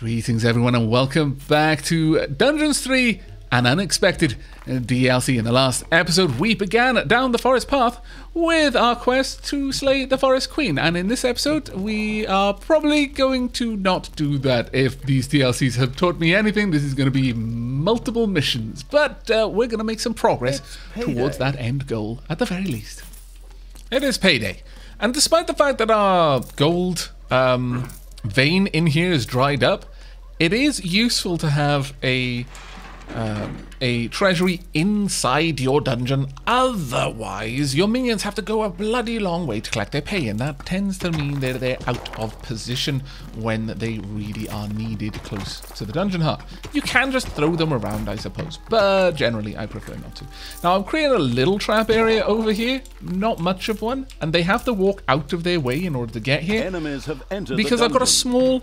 Greetings, everyone, and welcome back to Dungeons 3 An Unexpected DLC. In the last episode, we began down the forest path with our quest to slay the Forest Queen, and in this episode, we are probably going to not do that. If these DLCs have taught me anything, this is going to be multiple missions, but uh, we're going to make some progress towards that end goal at the very least. It is payday, and despite the fact that our gold um, vein in here is dried up, it is useful to have a um, a treasury inside your dungeon. Otherwise, your minions have to go a bloody long way to collect their pay, and that tends to mean that they're out of position when they really are needed close to the dungeon heart. You can just throw them around, I suppose, but generally I prefer not to. Now, I'm creating a little trap area over here, not much of one, and they have to walk out of their way in order to get here. Enemies have entered because I've got a small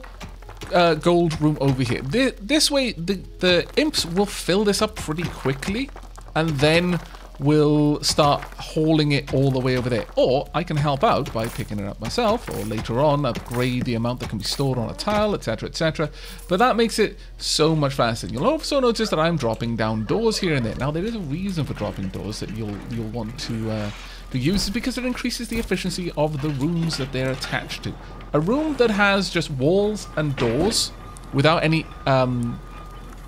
uh, gold room over here. Thi- This way, the, the imps will fill this up pretty quickly, and then we'll start hauling it all the way over there. Or I can help out by picking it up myself, or later on upgrade the amount that can be stored on a tile, etc., etc. But that makes it so much faster. You'll also notice that I'm dropping down doors here and there. Now there is a reason for dropping doors that you'll you'll want to. Uh, to use is because it increases the efficiency of the rooms that they're attached to. A room that has just walls and doors without any um,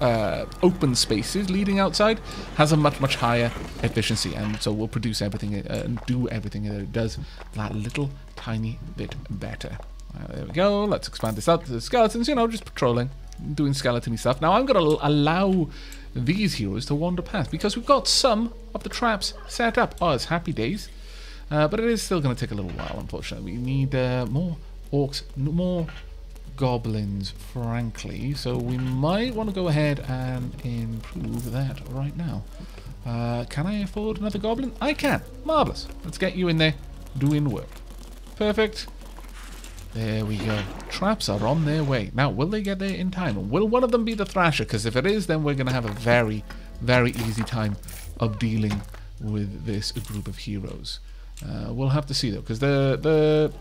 uh, open spaces leading outside has a much much higher efficiency and so will produce everything uh, and do everything that it does that little tiny bit better. Uh, there we go. Let's expand this out to the skeletons. You know, just patrolling, doing skeleton stuff. Now I'm going to allow these heroes to wander past because we've got some of the traps set up. Oh, it's happy days. Uh, but it is still going to take a little while, unfortunately. We need uh, more orcs, more goblins, frankly. So we might want to go ahead and improve that right now. Uh, can I afford another goblin? I can. Marvellous. Let's get you in there doing work. Perfect. There we go. Traps are on their way. Now, will they get there in time? Will one of them be the Thrasher? Because if it is, then we're going to have a very, very easy time of dealing with this group of heroes. Uh, we'll have to see, though, because the, the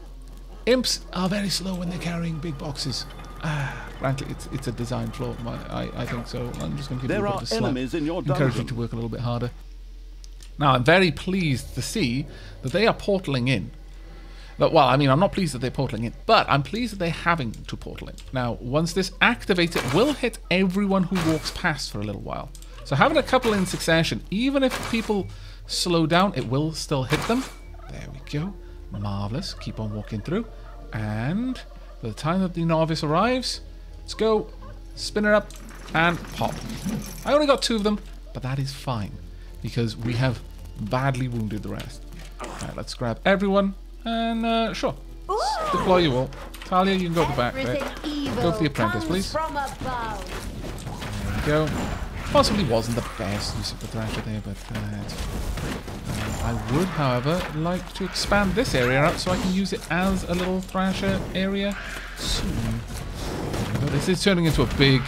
imps are very slow when they're carrying big boxes. Ah, frankly, it's it's a design flaw. My, I, I think so. I'm just going to give There you a bit of a slap. enemies in your Encourage you to work a little bit harder. Now, I'm very pleased to see that they are portaling in. But, well, I mean, I'm not pleased that they're portaling in, but I'm pleased that they're having to portal in. Now, once this activates, it will hit everyone who walks past for a little while. So having a couple in succession, even if people slow down, it will still hit them. There we go. Marvellous. Keep on walking through. And by the time that the novice arrives, let's go. Spin her up and pop. I only got two of them, but that is fine because we have badly wounded the rest. All right, let's grab everyone and uh, sure, let's deploy you all. Talia, you can go to the back there. Go for the apprentice, please. There we go. Possibly wasn't the best use of the thrasher there, but uh, uh, I would, however, like to expand this area out so I can use it as a little thrasher area soon. Go. This is turning into a big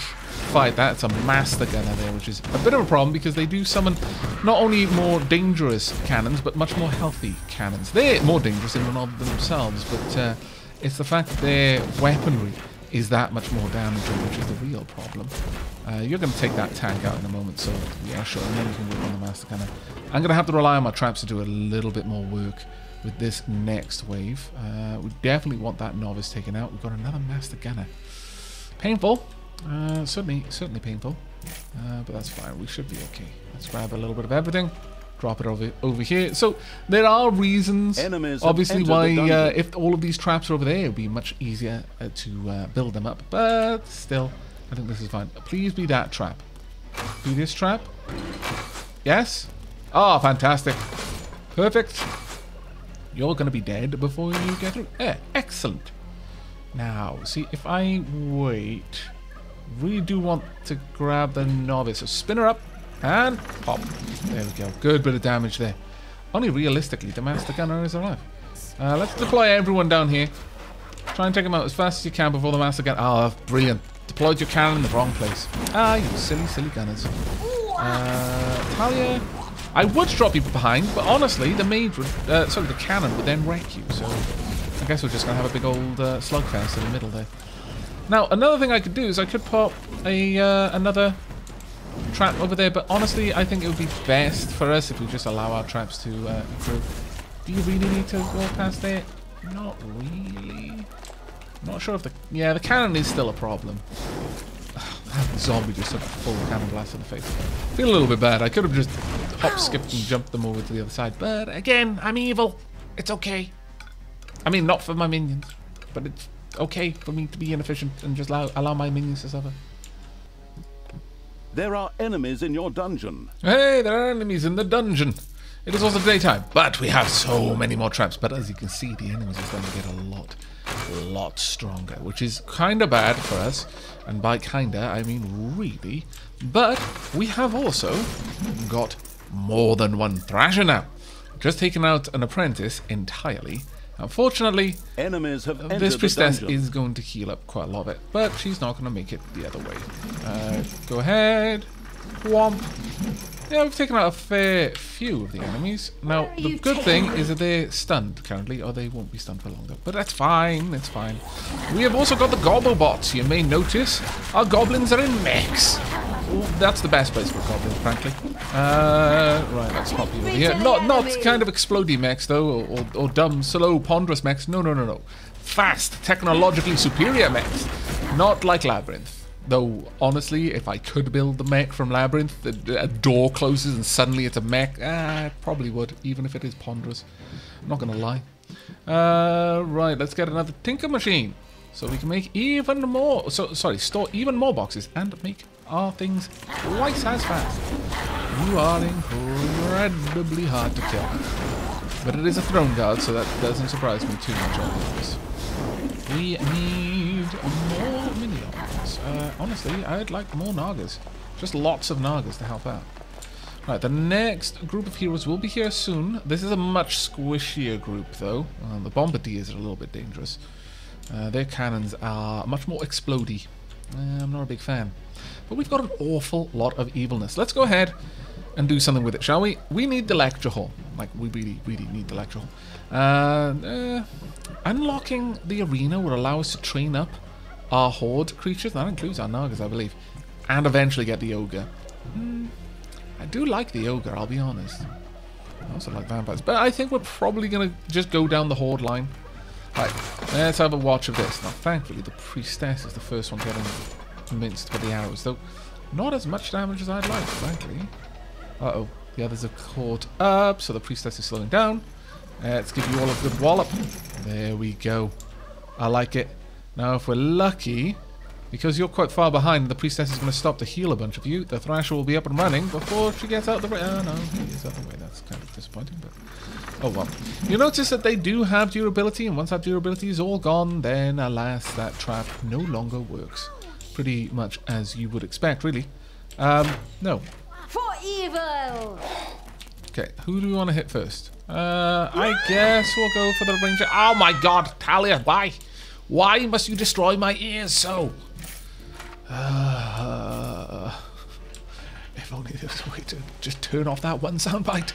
fight. That's a master gunner there, which is a bit of a problem because they do summon not only more dangerous cannons, but much more healthy cannons. They're more dangerous in and of themselves, but uh, it's the fact that their weaponry is that much more damaging, which is the real problem. Uh, you're going to take that tank out in a moment, so yeah, sure, and then can work on the master. I'm going to have to rely on my traps to do a little bit more work with this next wave. Uh, we definitely want that novice taken out. We've got another master gunner. Painful, uh, certainly, certainly painful, uh, but that's fine. We should be okay. Let's grab a little bit of everything. Drop it over over here. So there are reasons, Enemies obviously, why uh, if all of these traps are over there, it would be much easier uh, to uh, build them up. But still, I think this is fine. Please be that trap. Be this trap. Yes. Ah, fantastic. Perfect. You're going to be dead before you get through. Yeah, excellent. Now, see, if I wait, really do want to grab the novice. So spin her up and pop. There we go. Good bit of damage there. Only realistically, the Master Gunner is alive. Uh, let's deploy everyone down here. Try and take them out as fast as you can before the Master Gunner... Oh, brilliant. Deployed your cannon in the wrong place. Ah, you silly, silly gunners. Uh, Talia... I would drop you behind, but honestly, the mage would... Uh, sorry, the cannon would then wreck you, so... I guess we're just going to have a big old uh, slugfest in the middle there. Now, another thing I could do is I could pop a uh, another trap over there, but honestly, I think it would be best for us if we just allow our traps to uh, improve. Do you really need to go past it? Not really. Not sure if the... Yeah, the cannon is still a problem. that zombie just took a full cannon blast in the face. feel a little bit bad. I could have just hop, skipped, and jumped them over to the other side. But again, I'm evil. It's okay. I mean, not for my minions, but it's okay for me to be inefficient and just allow, allow my minions to suffer. There are enemies in your dungeon. Hey, there are enemies in the dungeon. It is also daytime, but we have so many more traps. But as you can see, the enemies are starting to get a lot, lot stronger, which is kind of bad for us. And by kinda, I mean really. But we have also got more than one Thrasher now. Just taken out an apprentice entirely. Unfortunately, Enemies have this priestess is going to heal up quite a lot of it, but she's not going to make it the other way. Uh, go ahead. Womp. Yeah, we've taken out a fair few of the enemies. Now, the good thing is that they're stunned currently, or they won't be stunned for longer. But that's fine, that's fine. We have also got the Gobblepots. You may notice our goblins are in mechs. Ooh, that's the best place for goblins, frankly. Uh, right, let's pop you over here. Not, not kind of explodey mechs, though, or, or, or dumb, slow, ponderous mechs. No, no, no, no. Fast, technologically superior mechs. Not like Labyrinth. Though, honestly, if I could build the mech from Labyrinth, the, a door closes and suddenly it's a mech, ah, I probably would, even if it is ponderous. I'm not going to lie. Uh, right, let's get another Tinker Machine. So we can make even more, so sorry, store even more boxes and make our things twice as fast. You are incredibly hard to kill. But it is a throne guard, so that doesn't surprise me too much this. We need. Uh, honestly, I'd like more Nagas. Just lots of Nagas to help out. Right, the next group of heroes will be here soon. This is a much squishier group, though. Uh, the Bombardiers are a little bit dangerous. Uh, their cannons are much more explodey. Uh, I'm not a big fan. But we've got an awful lot of evilness. Let's go ahead and do something with it, shall we? We need the lecture hall. Like, we really, really need the lecture hall. Uh, uh, unlocking the arena will allow us to train up our horde creatures. That includes our Nagas, I believe. And eventually get the ogre. Hmm, I do like the ogre, I'll be honest. I also like vampires. But I think we're probably going to just go down the horde line. Right, let's have a watch of this. Now, thankfully, the priestess is the first one getting minced by the arrows, though not as much damage as I'd like, frankly. Uh-oh, the others have caught up, so the priestess is slowing down. Let's give you all a good wallop. There we go. I like it. Now, if we're lucky, because you're quite far behind, the priestess is going to stop to heal a bunch of you. The thrasher will be up and running before she gets out of the way. Oh, no, he is out the way. That's kind of disappointing, but... Oh, well. You notice that they do have durability, and once that durability is all gone, then, alas, that trap no longer works. Pretty much as you would expect, really. Um, no. For evil! Okay, who do we want to hit first? Uh, I guess we'll go for the ranger. Oh my god, Talia, why? Why must you destroy my ears so? Uh, if only there was a way to just turn off that one soundbite.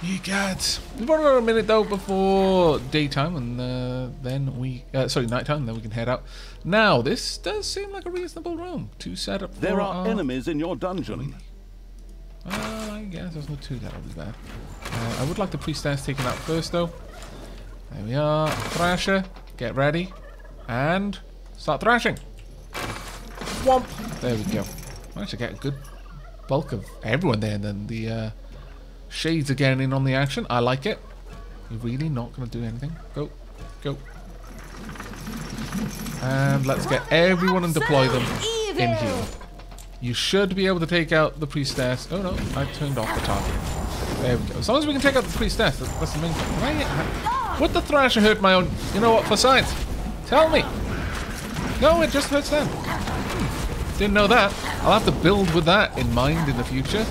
You got. We've got about a minute though before daytime, and uh, then we. Uh, sorry, nighttime. Then we can head out. Now, this does seem like a reasonable room to set up. There are our- enemies in your dungeon. well, I guess there's no two that'll be bad. Uh, I would like the priestess taken out first, though. There we are. Thrasher, get ready. And start thrashing. Womp. There we go. Managed to get a good bulk of everyone there, and then the uh, shades are getting in on the action. I like it. You're really not going to do anything. Go. Go. And let's get everyone and deploy them in here. You should be able to take out the priestess. Oh no, I turned off the target. There we go. As long as we can take out the priestess, that's, the main thing. Would the thrasher hurt my own? You know what? For science, tell me. No, it just hurts them. Hmm. Didn't know that. I'll have to build with that in mind in the future.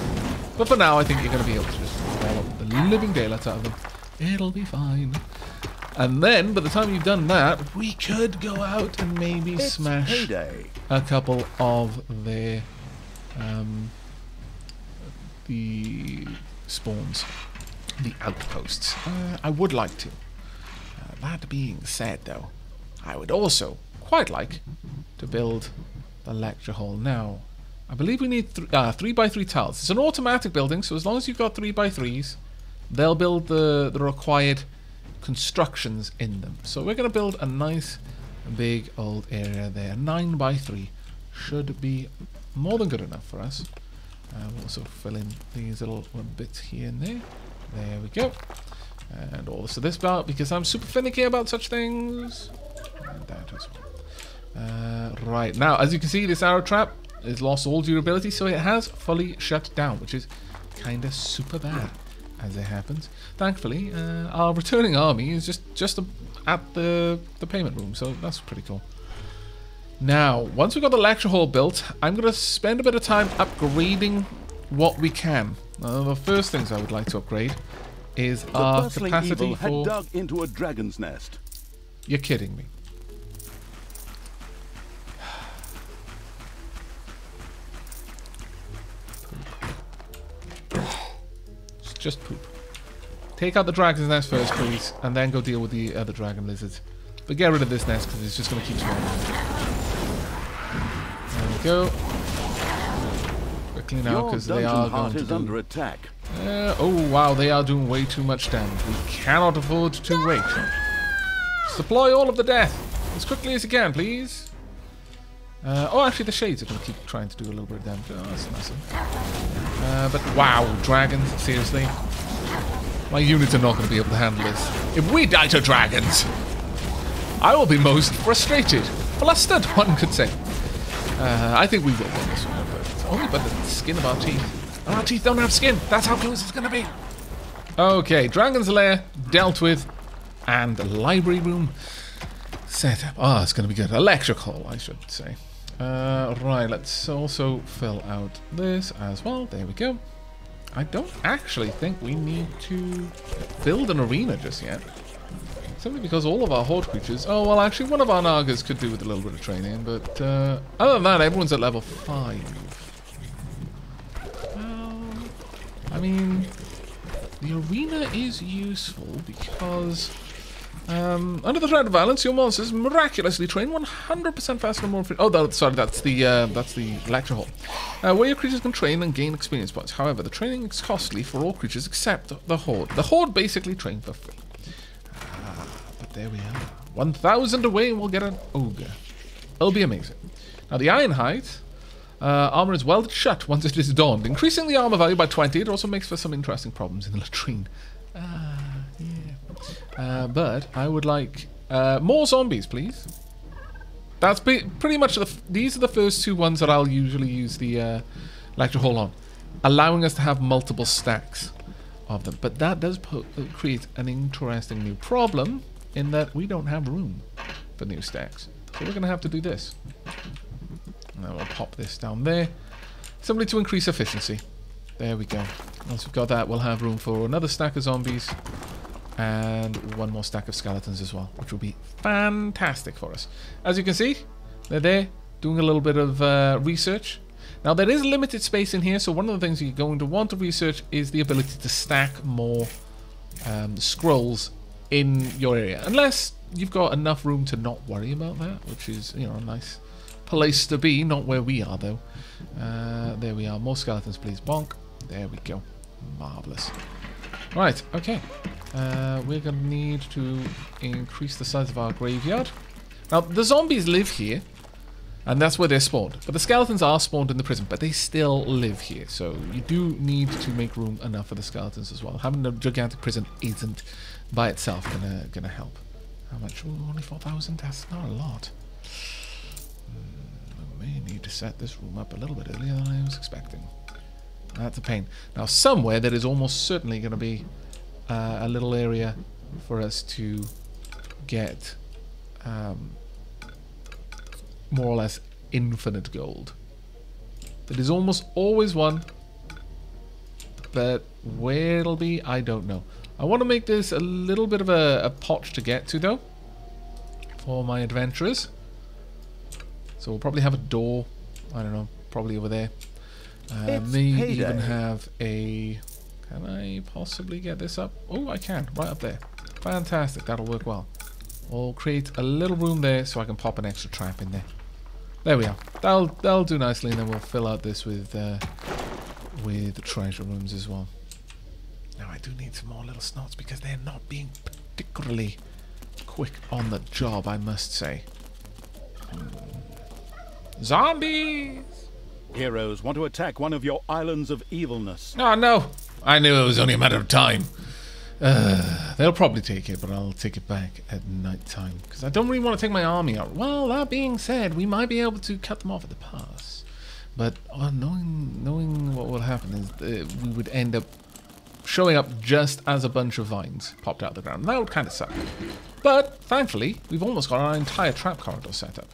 But for now, I think you're going to be able to just swallow the living daylights out of them. It'll be fine. And then, by the time you've done that, we could go out and maybe It's smash payday. a couple of their um, the spawns, the outposts. Uh, I would like to. That being said, though, I would also quite like to build the lecture hall. Now, I believe we need th uh, three by three tiles. It's an automatic building, so as long as you've got three by threes, they'll build the, the required constructions in them. So we're going to build a nice big old area there. Nine by three should be more than good enough for us. Uh, we'll also fill in these little bits here and there. There we go. And all this to this part because I'm super finicky about such things. And that as well. Uh, right, now as you can see this arrow trap has lost all durability so it has fully shut down which is kind of super bad as it happens. Thankfully uh, our returning army is just, just at the, the payment room so that's pretty cool. Now, once we've got the lecture hall built, I'm going to spend a bit of time upgrading what we can. Now, the first things I would like to upgrade is The our bustling capacity for... dug into a dragon's nest. You're kidding me. It's just poop. Take out the dragon's nest first, please, and then go deal with the other dragon lizards. But get rid of this nest because it's just going to keep spawning. There we go. Quickly now because they are going to under attack. Uh, oh wow, they are doing way too much damage. We cannot afford to wait. Supply all of the death as quickly as you can, please. Uh, oh, actually, the shades are going to keep trying to do a little bit of damage. Oh, that's nice. Uh, but wow, dragons, seriously. My units are not going to be able to handle this. If we die to dragons, I will be most frustrated. Flustered, one could say. Uh, I think we will win this one, but it's only by the skin of our teeth. And our teeth don't have skin. That's how close it's going to be. Okay, Dragon's Lair dealt with, and library room set up. Ah, it's going to be good. Lecture hall, I should say. Uh, right, let's also fill out this as well. There we go. I don't actually think we need to build an arena just yet. Simply because all of our horde creatures... Oh, well, actually, one of our Nagas could do with a little bit of training, but uh, other than that, everyone's at level 5. Well, I mean, the arena is useful because... Um, under the threat of violence, your monsters miraculously train 100% faster and more efficient. Oh, that, sorry, that's the uh, that's the lecture hall, uh, where your creatures can train and gain experience points. However, the training is costly for all creatures except the horde. The horde basically train for free. Ah, but there we are. 1,000 away, and we'll get an ogre. It'll be amazing. Now the Ironhide uh, armor is welded shut once it is donned, increasing the armor value by 20. It also makes for some interesting problems in the latrine. Ah, yeah. Uh, but I would like uh, more zombies, please. That's pretty much the. These are the first two ones that I'll usually use the uh, lecture hall on, allowing us to have multiple stacks of them. But that does uh, create an interesting new problem in that we don't have room for new stacks. So we're going to have to do this. Now we'll pop this down there, simply to increase efficiency. There we go. Once we've got that, we'll have room for another stack of zombies and one more stack of skeletons as well, which will be fantastic for us. As you can see, they're there doing a little bit of uh, research. Now there is limited space in here, so one of the things you're going to want to research is the ability to stack more um, scrolls in your area, unless you've got enough room to not worry about that, which is you know a nice place to be, not where we are though. Uh, there we are, more skeletons please, bonk. There we go, marvelous. Right, okay. Uh, we're gonna need to increase the size of our graveyard. Now, the zombies live here, and that's where they're spawned. But the skeletons are spawned in the prison, but they still live here. So you do need to make room enough for the skeletons as well. Having a gigantic prison isn't by itself gonna gonna help. How much? Ooh, only 4,000? That's not a lot. May need to set this room up a little bit earlier than I was expecting. That's a pain. Now, somewhere there is almost certainly going to be uh, a little area for us to get um, more or less infinite gold. There is almost always one, but where it'll be, I don't know. I want to make this a little bit of a, a potch to get to, though, for my adventurers. So we'll probably have a door, I don't know, probably over there. Uh, may payday. even have a... Can I possibly get this up? Oh, I can. Right up there. Fantastic. That'll work well. We'll create a little room there so I can pop an extra trap in there. There we are. That'll that'll do nicely, and then we'll fill out this with uh, with treasure rooms as well. Now I do need some more little snots because they're not being particularly quick on the job, I must say. Hmm. Zombies! Heroes want to attack one of your islands of evilness. Oh no! I knew it was only a matter of time. Uh, they'll probably take it, but I'll take it back at night time because I don't really want to take my army out. Well, that being said, we might be able to cut them off at the pass, but uh, knowing knowing what will happen is uh, we would end up showing up just as a bunch of vines popped out of the ground. That would kind of suck. But thankfully, we've almost got our entire trap corridor set up.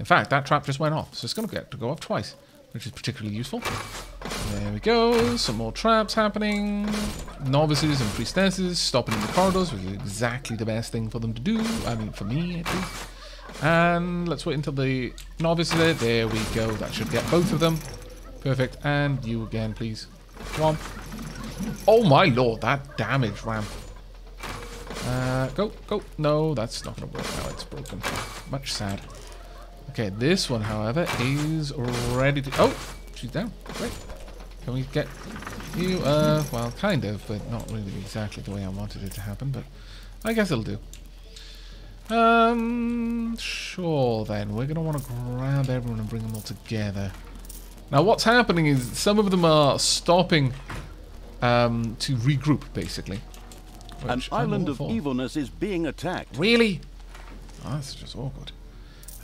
In fact, that trap just went off, so it's going to get to go off twice, which is particularly useful. There we go. Some more traps happening. Novices and priestesses stopping in the corridors, which is exactly the best thing for them to do. I mean, for me, at least. And let's wait until the novice is there. There we go. That should get both of them. Perfect. And you again, please. Come on. Oh my lord, that damage ramp. Uh, go, go. No, that's not going to work now. It's broken. Much sad. Okay, this one, however, is ready to... Oh, she's down. Great. Can we get you? Uh, well, kind of, but not really exactly the way I wanted it to happen, but I guess it'll do. Um, sure then. We're going to want to grab everyone and bring them all together. Now, what's happening is some of them are stopping um, to regroup, basically. An I'm island of for. evilness is being attacked. Really? Oh, that's just awkward.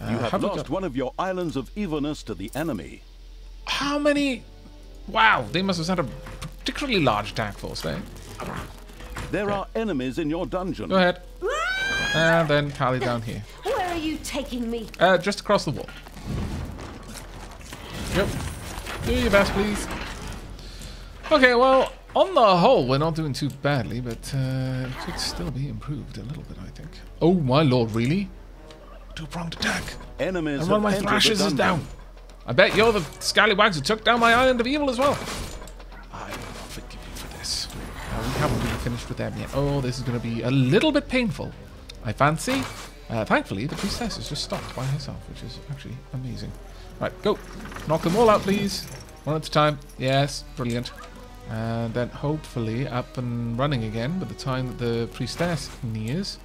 Uh, You have we lost one of your islands of evilness to the enemy. How many? Wow, they must have sent a particularly large attack force there. There are enemies in your dungeon. Go ahead. And then Tally down here. Where are you taking me? Uh, just across the wall. Yep. Do your best, please. Okay, well, on the whole, we're not doing too badly, but uh, it could still be improved a little bit, I think. Oh my lord, really? Two-pronged attack. Enemies And one of my thrashers is down. I bet you're the scallywags who took down my island of evil as well. I will not forgive you for this. Uh, we haven't really finished with them yet. Oh, this is going to be a little bit painful. I fancy. Uh, thankfully, the priestess has just stopped by herself, which is actually amazing. Right, go. Knock them all out, please. One at a time. Yes, brilliant. And then hopefully up and running again by the time that the priestess nears.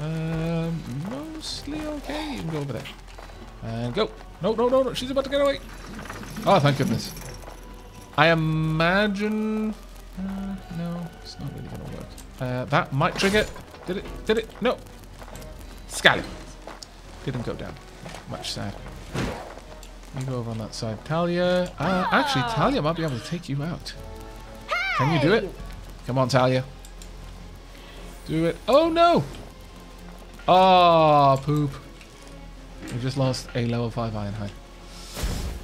Um, mostly okay. You can go over there. And go. No, no, no, no. She's about to get away. Oh, thank goodness. I imagine... Uh, no, it's not really going to work. Uh, that might trigger. Did it? Did it? No. Scally. Didn't go down. Much sad. You go over on that side. Talia. Uh, actually, Talia might be able to take you out. Can you do it? Come on, Talia. Do it. Oh, no. Ah, poop. We just lost a level 5 Ironhide.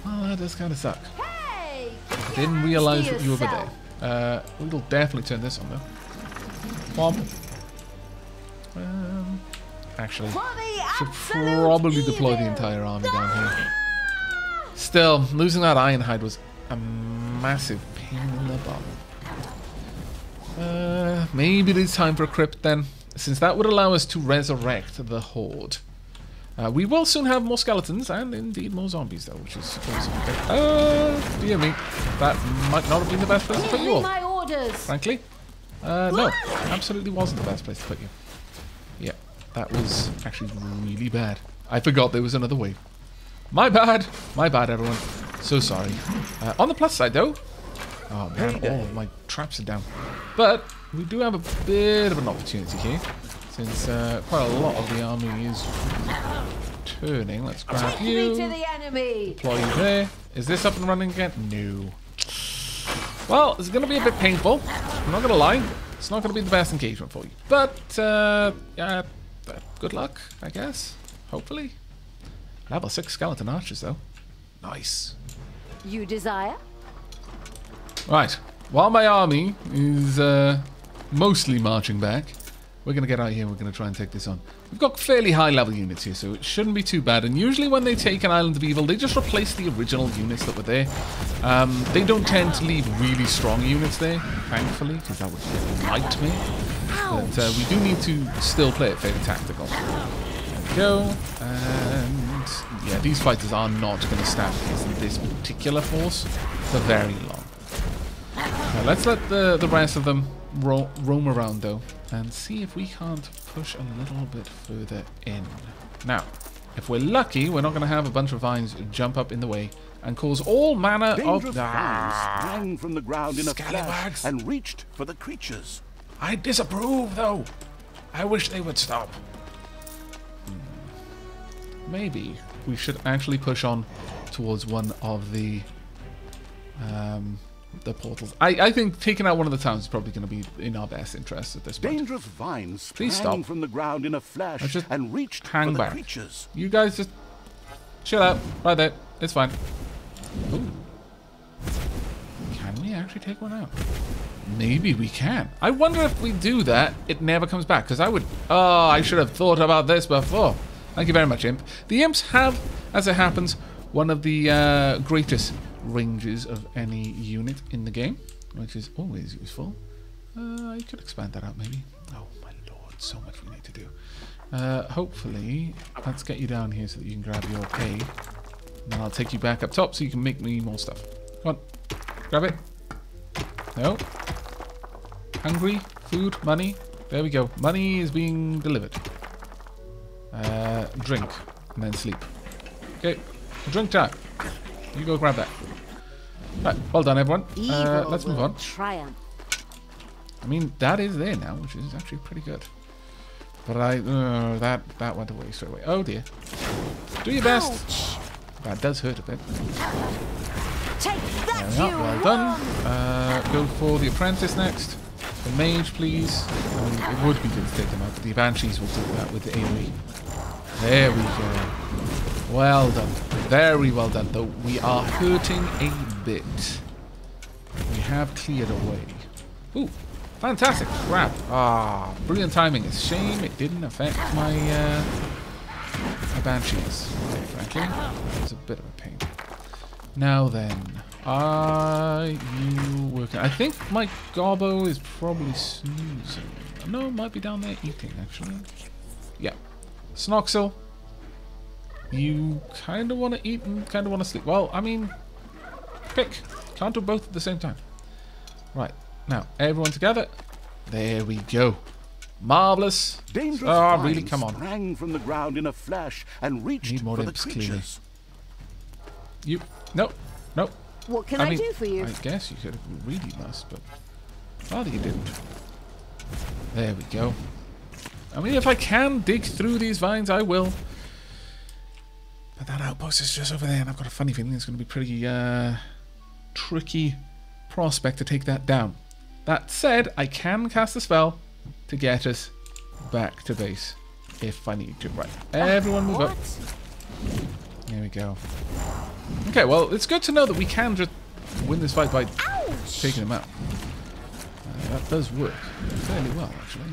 Oh, that does kind of suck. Hey! I didn't realize that you were there. Uh, we'll definitely turn this on though. Bomb. Um, actually, should probably deploy the entire army down here. Still, losing that Ironhide was a massive pain in the bum. Uh, maybe it is time for a crypt then, since that would allow us to resurrect the Horde. Uh, we will soon have more skeletons and indeed more zombies though, which is also okay. Uh, dear me, that might not have been the best place to put you all, my orders. frankly. Uh, no, absolutely wasn't the best place to put you. Yeah, that was actually really bad. I forgot there was another wave. My bad, my bad, everyone. So sorry. Uh, on the plus side though, oh man, all of my traps are down. But we do have a bit of an opportunity here, since uh, quite a lot of the army is turning. Let's grab you. to the enemy. Deploy you there. Is this up and running again? No. Well, it's going to be a bit painful. I'm not going to lie. It's not going to be the best engagement for you. But, uh, yeah, good luck, I guess. Hopefully. Level 6 skeleton archers, though. Nice. You desire? Right. While my army is uh, mostly marching back, we're going to get out here we're going to try and take this on. We've got fairly high level units here, so it shouldn't be too bad. And usually when they take an Island of Evil, they just replace the original units that were there. Um, they don't tend to leave really strong units there, thankfully, because that would bite me. But uh, we do need to still play it fairly tactical. There we go. And yeah, these fighters are not going to stand against this particular force for very long. Now, let's let the, the rest of them ro roam around though and see if we can't push a little bit further in. Now, if we're lucky, we're not going to have a bunch of vines jump up in the way and cause all manner Dangerous of... vines Ah, sprang from the ground in a flash and reached for the creatures. I disapprove, though. I wish they would stop. Hmm. Maybe we should actually push on towards one of the um, the portals. I, I think taking out one of the towns is probably going to be in our best interest at this point. Dangerous vines Please sprang stop. from the ground in a I flash just and reached hang for the back. creatures. You guys just chill out right there. It's fine. Ooh. Can we actually take one out? Maybe we can. I wonder if we do that, it never comes back. Because I would... Oh, I should have thought about this before. Thank you very much, Imp. The Imps have, as it happens, one of the uh, greatest ranges of any unit in the game, which is always useful. Uh, I could expand that out, maybe. Oh, my lord, so much we need to do. Uh, hopefully, let's get you down here so that you can grab your pay. And then I'll take you back up top so you can make me more stuff. Come on, grab it. No. Hungry, food, money. There we go. Money is being delivered. Uh, drink, and then sleep. Okay, drink time. You go grab that. Right, well done, everyone. Uh, let's move on. Triumph. I mean, that is there now, which is actually pretty good. But I, uh, that that went away straight away. Oh dear. Do your best. Ouch. That does hurt a bit. Take that, There we you are. Well done. Uh, go for the apprentice next. The mage, please. I mean, it would be good to take them out, but the banshees will do that with the AoE. There we go. Well done. Very well done, though. We are hurting a bit. We have cleared away. Ooh, fantastic. Grab. Ah, brilliant timing. It's shame it didn't affect my, uh, my banshees, frankly. It was a bit of a pain. Now then, are you working? I think my Garbo is probably snoozing. No, might be down there eating, actually. Yeah. Snoxel, you kind of want to eat and kind of want to sleep. Well, I mean, pick. Can't do both at the same time. Right. Now, everyone together. There we go. Marvelous. Dangerous Ah, really? Come on. sprang from the ground in a flash and reached Need more for the imps, clearly. creatures. You. Nope. Nope. What can I, mean, do for you? I guess you could really must, but rather you didn't. There we go. I mean, if I can dig through these vines, I will. But that outpost is just over there, and I've got a funny feeling it's going to be pretty uh, tricky prospect to take that down. That said, I can cast a spell to get us back to base if I need to. Right, everyone move up. There we go. Okay, well, it's good to know that we can just win this fight by Ouch! taking them out. Uh, that does work fairly well, actually.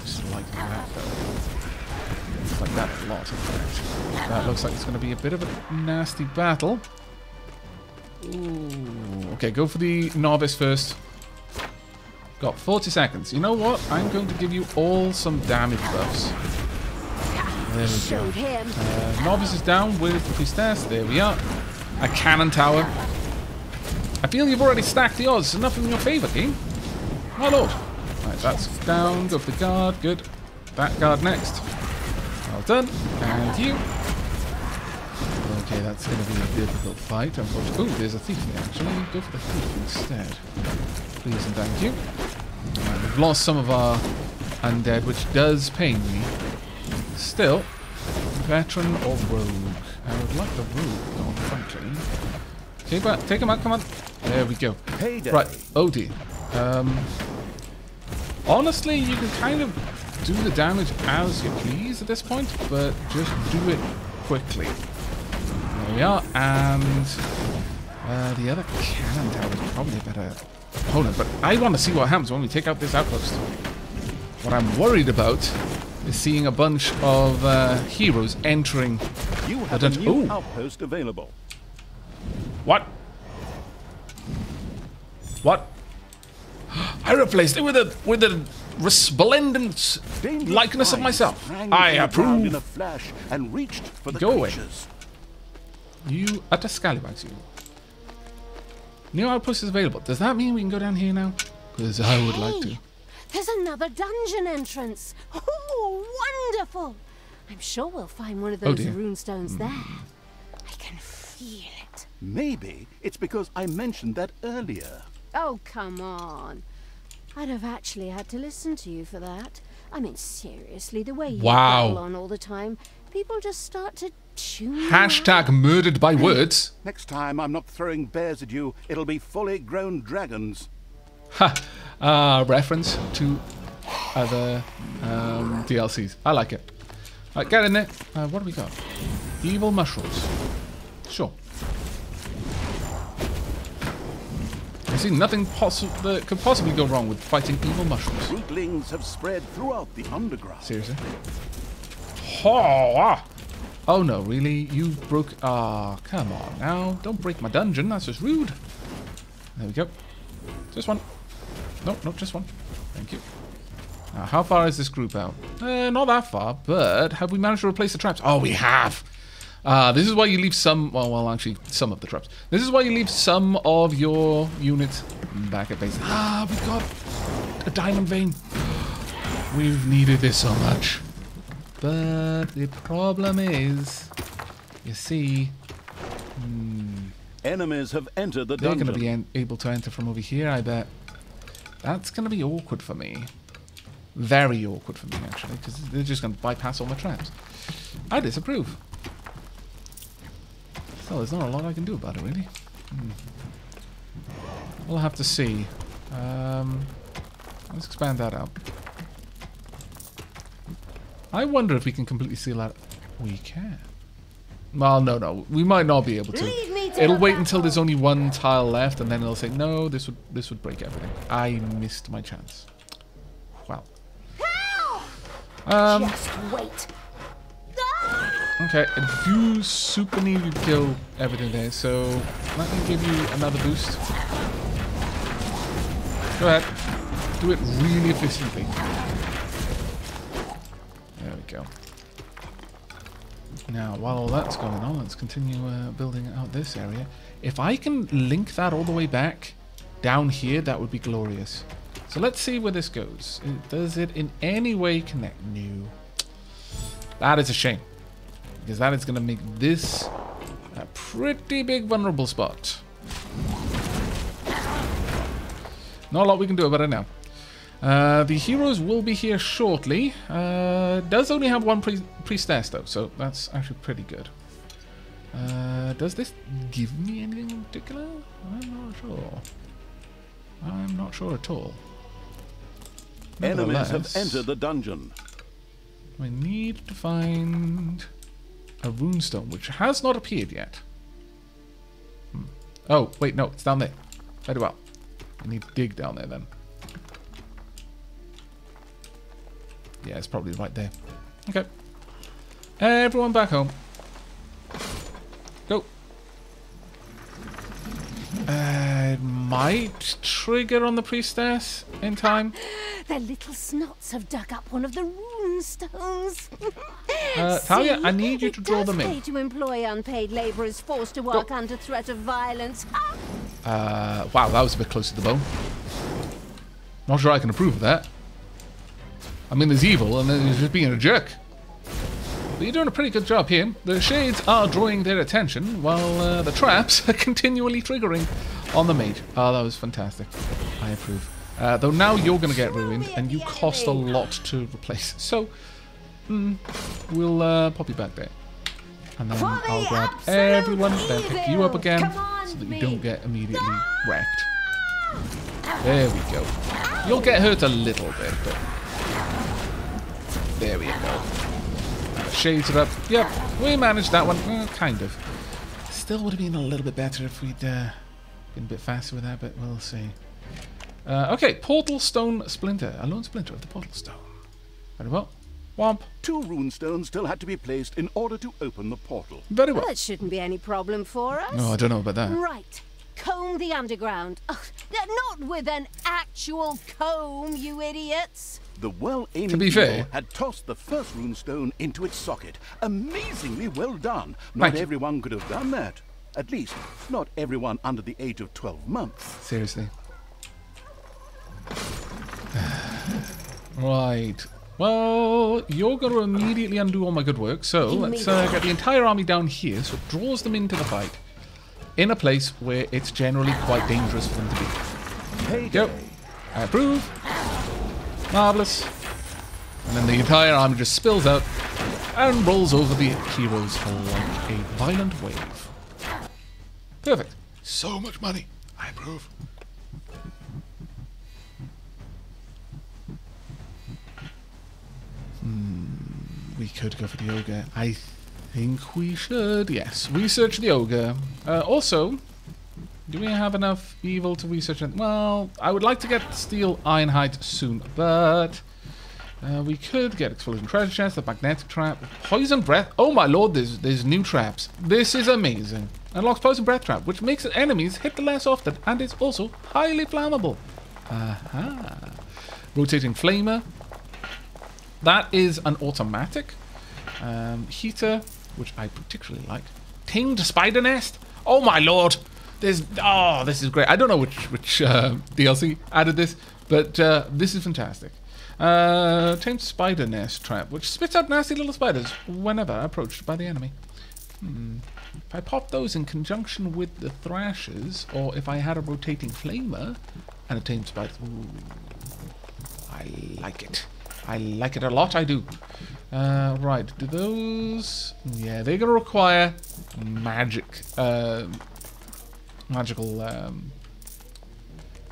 Just like that, though. Like that a lot, in fact. That looks like it's going to be a bit of a nasty battle. Ooh. Okay, go for the novice first. Got 40 seconds. You know what? I'm going to give you all some damage buffs. There we go. Uh, novice is down with the priestess. There we are. A cannon tower. I feel you've already stacked the odds. Enough in your favour, game. My lord. Right, that's down. Go for the guard. Good. That guard next. Well done. And you. Okay, that's going to be a difficult fight. Unfortunately. Ooh, there's a thief there, actually. Go for the thief instead. Please and thank you. Right, we've lost some of our undead, which does pain me. Still, veteran or rogue? I would like the rogue on front Take him out, take him out, come on. There we go. Right, Odie. Um, honestly, you can kind of do the damage as you please at this point, but just do it quickly. There we are, and uh, the other cannon tower is probably a better opponent, but I want to see what happens when we take out this outpost. What I'm worried about is seeing a bunch of uh, heroes entering You the have a new Ooh, outpost available. what? What? I replaced it with a with a resplendent Dangerous likeness of myself. I from the In a approve. flash and reached for the Go away. creatures. You utter scallywags, you. New outpost is available. Does that mean we can go down here now? Because I would like to. There's another dungeon entrance. Oh, wonderful! I'm sure we'll find one of Oh, those dear. runestones hmm. there. I can feel it. Maybe it's because I mentioned that earlier. Oh, come on. I'd have actually had to listen to you for that. I mean, seriously, the way you Wow. babble on all the time, people just start to tune you Hashtag out. murdered by words. Next time I'm not throwing bears at you, it'll be fully grown dragons. Ha! Uh, reference to other um, DLCs. I like it. Right, get in there. Uh, what do we got? Evil mushrooms. Sure. I see nothing that could possibly go wrong with fighting evil mushrooms. Rootlings have spread throughout the underground. Seriously? Oh, ah. oh no, really? You broke. Ah, come on now. Don't break my dungeon. That's just rude. There we go. Just one. No, not just one. Thank you. Now, how far is this group out? Uh, not that far, but have we managed to replace the traps? Oh, we have. Uh, this is why you leave some. Well, well, actually, some of the traps. This is why you leave some of your units back at base. Ah, we've got a diamond vein. We've needed this so much. But the problem is, you see, Enemies have entered the they're going to be able to enter from over here, I bet. That's going to be awkward for me. Very awkward for me, actually, because they're just going to bypass all my traps. I disapprove. So there's not a lot I can do about it, really. Hmm. We'll have to see. Um, let's expand that out. I wonder if we can completely seal that. We can. Well, no, no, we might not be able to. To It'll wait until there's only one tile left, and then it'll say, "No, this would this would break everything." I missed my chance. Wow. Um. Just wait. Okay, I do super need to kill everything there, so let me give you another boost. Go ahead. Do it really efficiently. There we go. Now, while all that's going on, let's continue uh, building out this area. If I can link that all the way back down here, that would be glorious. So let's see where this goes. Uh, Does it in any way connect? No. That is a shame. Because that is going to make this a pretty big vulnerable spot. Not a lot we can do about it now. Uh, the heroes will be here shortly. Uh, does only have one pri- priestess though, so that's actually pretty good. Uh, does this give me anything in particular? I'm not sure. I'm not sure at all. Enemies have entered the dungeon. I need to find a runestone, which has not appeared yet. Hmm. Oh, wait, no, it's down there. Very well. I need to dig down there then. Yeah, it's probably right there. Okay. Everyone back home. Go. Uh, might trigger on the priestess in time. Their little snots have dug up one of the rune stones. Uh, Talia? I need you to draw them in. to employ unpaid labourers forced to work under threat of violence. Uh, wow, that was a bit close to the bone. Not sure I can approve of that. I mean, there's evil, and then there's just being a jerk. But you're doing a pretty good job here. The shades are drawing their attention, while uh, the traps are continually triggering on the mage. Oh, that was fantastic. I approve. Uh, though now you're going to get ruined, and you cost a lot to replace. So, mm, we'll uh, pop you back there. And then I'll grab everyone, then pick you up again, so that you don't get immediately wrecked. There we go. You'll get hurt a little bit, but there we go. Shades are up. Yep, we managed that one. Uh, kind of. Still would have been a little bit better if we'd uh, been a bit faster with that, but we'll see. Uh, okay, Portal Stone Splinter. A lone splinter of the Portal Stone. Very well. Womp. Two runestones still had to be placed in order to open the portal. Very Well, well. that shouldn't be any problem for us. No, I don't know about that. Right. Comb the underground. Ugh, not with an actual comb, you idiots. The well-aimed To be fair- had tossed the first runestone into its socket. Amazingly well done. Thank Not you. everyone could have done that. At least, not everyone under the age of 12 months. Seriously. right. Well, you're going to immediately undo all my good work. So let's uh, get the entire army down here so it draws them into the fight in a place where it's generally quite dangerous for them to be. Hey, Yep. I approve. Marvellous. And then the entire army just spills out and rolls over the heroes like a violent wave. Perfect. So much money. I approve. Hmm, we could go for the ogre. I think we should. Yes, research the ogre. Uh, also, do we have enough evil to research it? Well, I would like to get steel ironhide soon, but uh, we could get explosion treasure chest, the magnetic trap, poison breath. Oh my lord, there's there's new traps. This is amazing. Unlocks poison breath trap, which makes enemies hit less often, and it's also highly flammable. Aha. Rotating flamer. That is an automatic. Um, heater, which I particularly like. Tamed spider nest. Oh my lord! There's oh, this is great. I don't know which which uh, DLC added this, but uh, this is fantastic. Uh, tamed spider nest trap, which spits out nasty little spiders whenever approached by the enemy. Hmm. If I pop those in conjunction with the thrashers, or if I had a rotating flamer and a tamed spider, ooh, I like it. I like it a lot, I do. Uh, right, do those... Yeah, they're going to require magic, uh, magical um,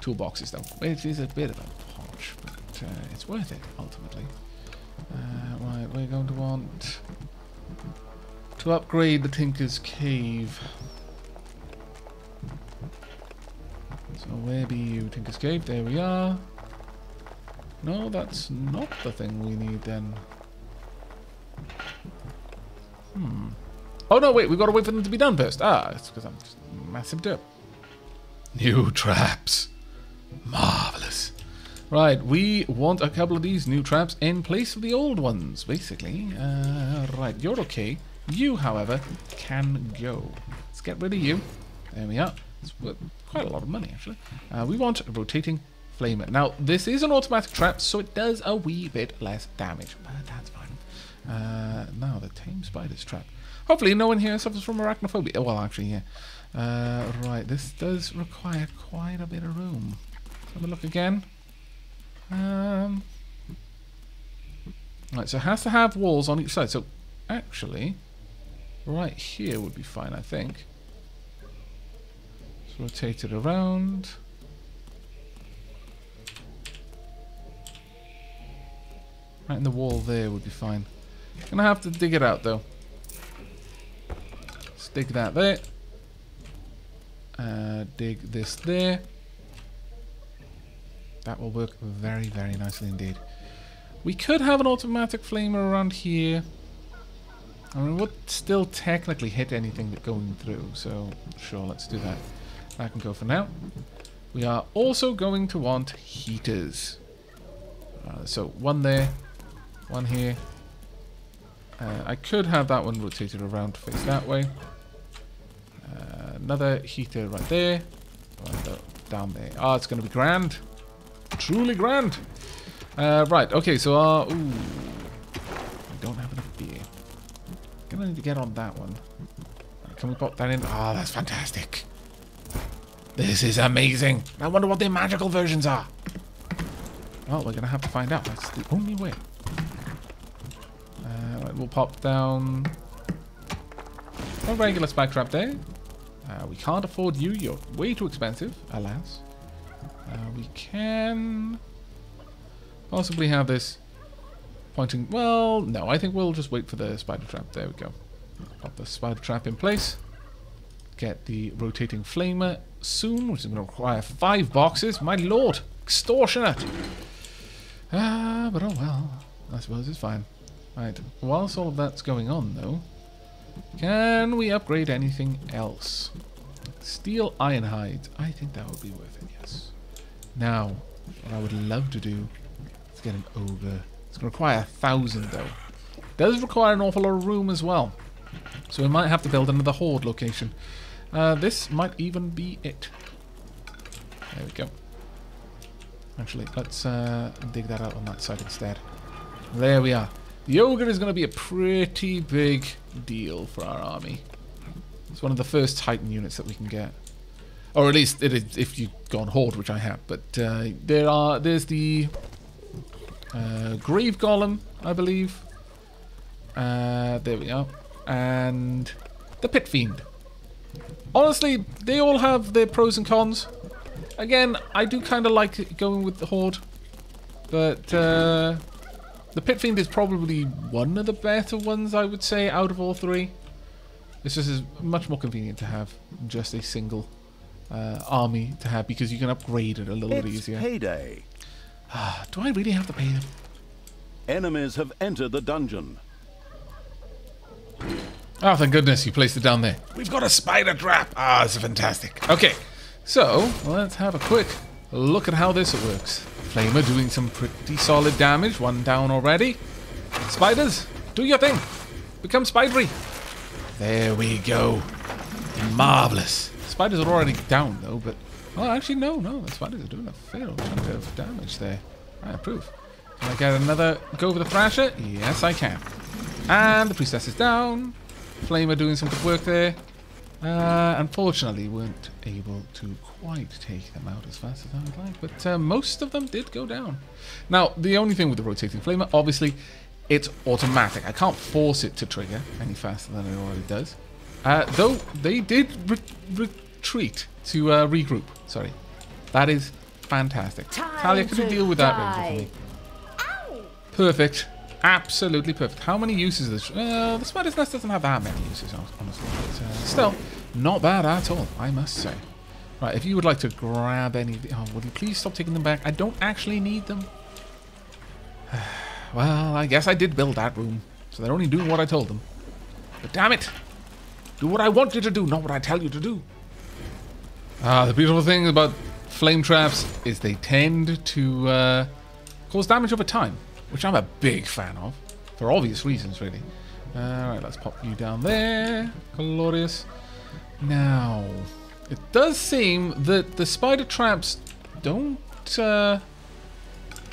toolboxes, though. It is a bit of a punch, but uh, it's worth it, ultimately. Uh, right, we're going to want to upgrade the Tinker's Cave. So where be you, Tinker's Cave? There we are. No, that's not the thing we need then. Hmm. Oh no, wait, we've got to wait for them to be done first. Ah, it's because I'm just massive derp. New traps. Marvellous. Right, we want a couple of these new traps in place of the old ones, basically. Uh, right, you're okay. You, however, can go. Let's get rid of you. There we are. It's worth quite a lot of money, actually. Uh, we want a rotating flamer. Now, this is an automatic trap, so it does a wee bit less damage, but that's fine. Uh, now, the tame spider's trap. Hopefully, no one here suffers from arachnophobia. Well, actually, yeah. Uh, right, this does require quite a bit of room. Let's have a look again. Um, right, so it has to have walls on each side. So, actually, right here would be fine, I think. Let's rotate it around. Right in the wall there would be fine. Gonna have to dig it out though. Dig that there. Uh, dig this there. That will work very, very nicely indeed. We could have an automatic flamer around here. I mean, would still technically hit anything that going through, so sure, let's do that. That can go for now. We are also going to want heaters. Uh, so one there, one here. Uh, I could have that one rotated around to face that way. Uh, another heater right there. Uh, down there. Ah, it's going to be grand. Truly grand. Uh, right, okay, so our... Ooh. We don't have enough beer. Gonna need to get on that one. Uh, Can we pop that in? Ah, that's fantastic. This is amazing. I wonder what their magical versions are. Well, we're gonna have to find out. That's the only way. We'll pop down a regular spike trap there. Uh, we can't afford you. You're way too expensive, alas. Uh, we can possibly have this pointing... Well, no. I think we'll just wait for the spider trap. There we go. Pop the spider trap in place. Get the rotating flamer soon, which is going to require five boxes. My lord! Extortionate! Ah, but oh well. I suppose it's fine. Right, whilst all of that's going on, though, can we upgrade anything else? Steel ironhide. I think that would be worth it, yes. Now, what I would love to do is get an ogre. It's going to require a thousand though. Does require an awful lot of room as well. So we might have to build another horde location. Uh, this might even be it. There we go. Actually, let's uh, dig that out on that side instead. There we are. The ogre is going to be a pretty big deal for our army. It's one of the first Titan units that we can get. Or at least it is if you go on Horde, which I have. But uh, there are there's the uh, Grave Golem, I believe. Uh, there we are. And the Pit Fiend. Honestly, they all have their pros and cons. Again, I do kind of like going with the Horde. But uh, the Pit Fiend is probably one of the better ones, I would say, out of all three. This just is much more convenient to have just a single uh, army to have because you can upgrade it a little bit It's easier. payday. Do I really have to pay them? Enemies have entered the dungeon. Oh, thank goodness you placed it down there. We've got a spider trap. Ah, this is fantastic. Okay, so let's have a quick look at how this works. Flamer doing some pretty solid damage. One down already. Spiders, do your thing. Become spidery. There we go. Marvelous. Spiders are already down though, but oh, actually no, no. The spiders are doing a fair chunk of damage there. I approve. Can I get another go for the thrasher? Yes, I can. And the priestess is down. Flamer doing some good work there. Uh, unfortunately, weren't able to quite take them out as fast as I would like, but uh, most of them did go down. Now, the only thing with the rotating flamer, obviously, it's automatic. I can't force it to trigger any faster than it already does. Uh, though they did re- retreat to uh, regroup. Sorry, that is fantastic. Time Thalya, could you deal with that ranger for me? Perfect. Absolutely perfect. How many uses is this? Uh, the spider's nest doesn't have that many uses, honestly. But, uh, still, not bad at all, I must say. Right, if you would like to grab any... Oh, would you please stop taking them back? I don't actually need them. well, I guess I did build that room. So they're only doing what I told them. But damn it! Do what I want you to do, not what I tell you to do. Ah, the beautiful thing about flame traps is they tend to uh, cause damage over time, which I'm a big fan of, for obvious reasons, really. Alright, let's pop you down there. Glorious. Now, it does seem that the spider traps don't uh,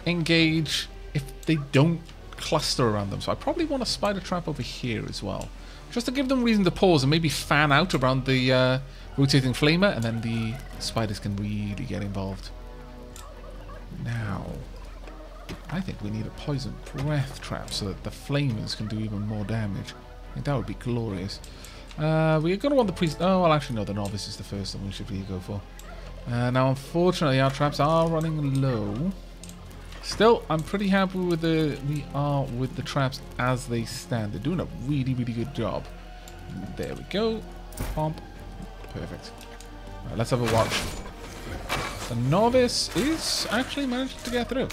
engage if they don't cluster around them. So I probably want a spider trap over here as well. Just to give them reason to pause and maybe fan out around the uh, rotating flamer, and then the spiders can really get involved. Now, I think we need a poison breath trap so that the flamers can do even more damage. I think that would be glorious. Uh, we're going to want the priest. Oh, well, actually, no, the novice is the first one we should really go for. Uh, now, unfortunately, our traps are running low. Still, I'm pretty happy with the we are with the traps as they stand. They're doing a really, really good job. There we go. Pump. Perfect. Let's have a watch. The novice is actually managed to get through,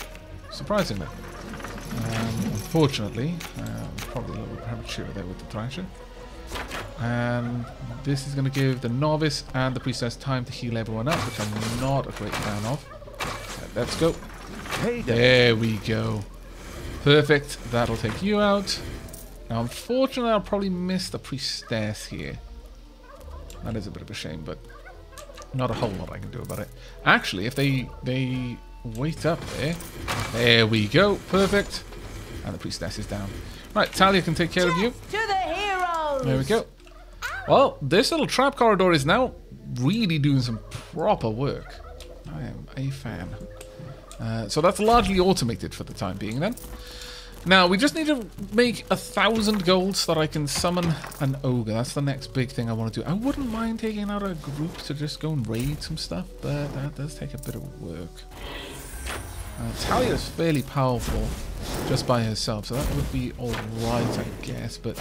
surprisingly. Um, unfortunately, uh, probably a little bit premature there with the thrasher. And this is going to give the novice and the priestess time to heal everyone up, which I'm not a great fan of. Right, let's go. Payday. There we go. Perfect. That'll take you out. Now, unfortunately, I'll probably miss the priestess here. That is a bit of a shame, but not a whole lot I can do about it. Actually, if they they wait up there, there we go. Perfect. And the priestess is down. Right, Thalya can take care of you. To the heroes! There we go. Well, this little trap corridor is now really doing some proper work. I am a fan. Uh, so that's largely automated for the time being then. Now, we just need to make a thousand gold so that I can summon an ogre. That's the next big thing I want to do. I wouldn't mind taking out a group to just go and raid some stuff, but that does take a bit of work. Uh, Thalya is fairly powerful just by herself, so that would be alright, I guess, but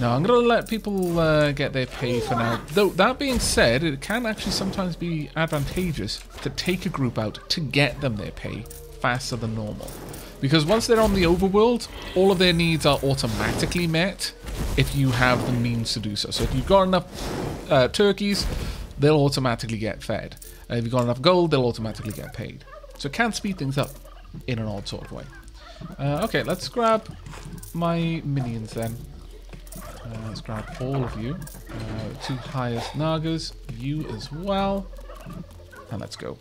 no, I'm going to let people uh, get their pay for now. Though, that being said, it can actually sometimes be advantageous to take a group out to get them their pay faster than normal. Because once they're on the overworld, all of their needs are automatically met if you have the means to do so. So if you've got enough uh, turkeys, they'll automatically get fed. Uh, if you've got enough gold, they'll automatically get paid. So it can speed things up. in an odd sort of way. Uh, okay, let's grab my minions then. Uh, let's grab all of you. Uh, two highest Nagas, you as well. And let's go.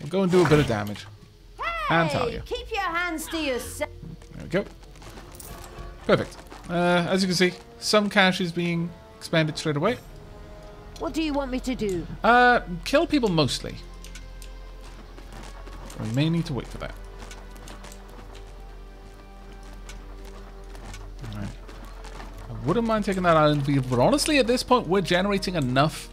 We'll go and do a bit of damage. And Thalya. keep your hands to yourself. There we go. Perfect. Uh, as you can see, some cash is being expanded straight away. What do you want me to do? Uh, kill people mostly. We may need to wait for that. Wouldn't mind taking that island but honestly, at this point, we're generating enough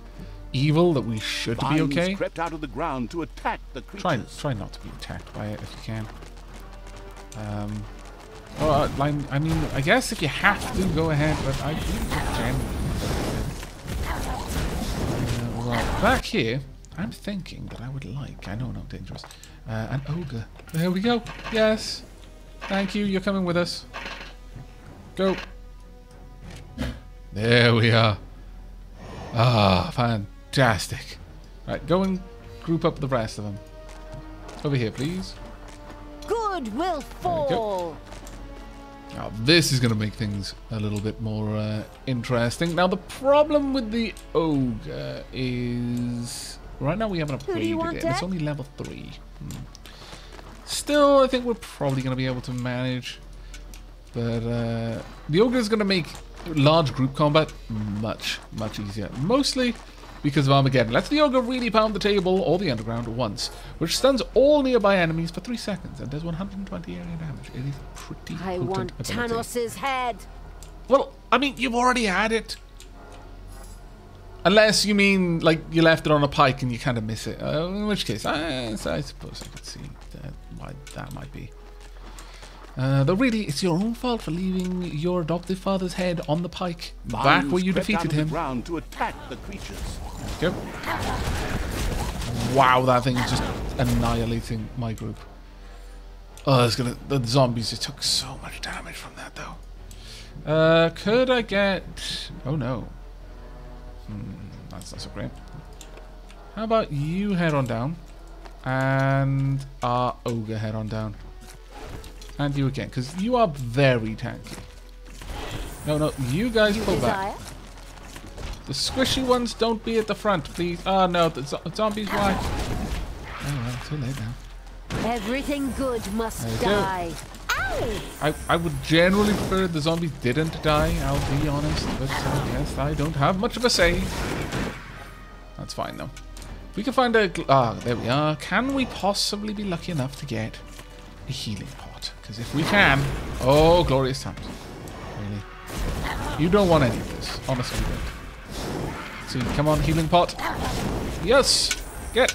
evil that we should be okay. crept out of the ground to attack the Try, creatures. try not to be attacked by it if you can. Um, oh, uh, like, I mean, I guess if you have to, go ahead, but I do. Uh, well, back here, I'm thinking that I would like, I know, not dangerous, uh, an ogre. There we go. Yes. Thank you. You're coming with us. Go. There we are. Ah, fantastic. Right, go and group up the rest of them. Over here, please. Good will fall. Now, this is going to make things a little bit more uh, interesting. Now, the problem with the ogre is... Right now, we haven't upgraded it. and It's only level 3. Hmm. Still, I think we're probably going to be able to manage. But uh, the ogre is going to make large group combat much, much easier. Mostly because of Armageddon. Lets the ogre really pound the table or the underground at once, which stuns all nearby enemies for 3 seconds and does 120 area damage. It is pretty I want ability. Tanos's head. Well, I mean, you've already had it. Unless you mean, like, you left it on a pike and you kind of miss it. Uh, in which case, I, I suppose I could see that, why that might be. Uh, though really, it's your own fault for leaving your adoptive father's head on the pike back where you defeated him. ground to attack the creatures. Go. Wow, that thing is just annihilating my group. Oh, it's gonna. The zombies just took so much damage from that, though. Uh, could I get? Oh no. Hmm, that's not so great. How about you head on down, and our ogre head on down, and you again, because you are very tanky. No, no, you guys You pull desire? back. The squishy ones don't be at the front, please. Oh no, the zo- zombies, why? Oh well, too late now. Everything good must go. die. Ow! I, I would generally prefer the zombies didn't die, I'll be honest, but uh, yes, I don't have much of a say. That's fine though. We can find a... Ah, there we are. Can we possibly be lucky enough to get a healing pot? Because if we can... Oh, glorious times. Really? You don't want any of this. Honestly, you don't. See, come on, healing pot. Yes! Get!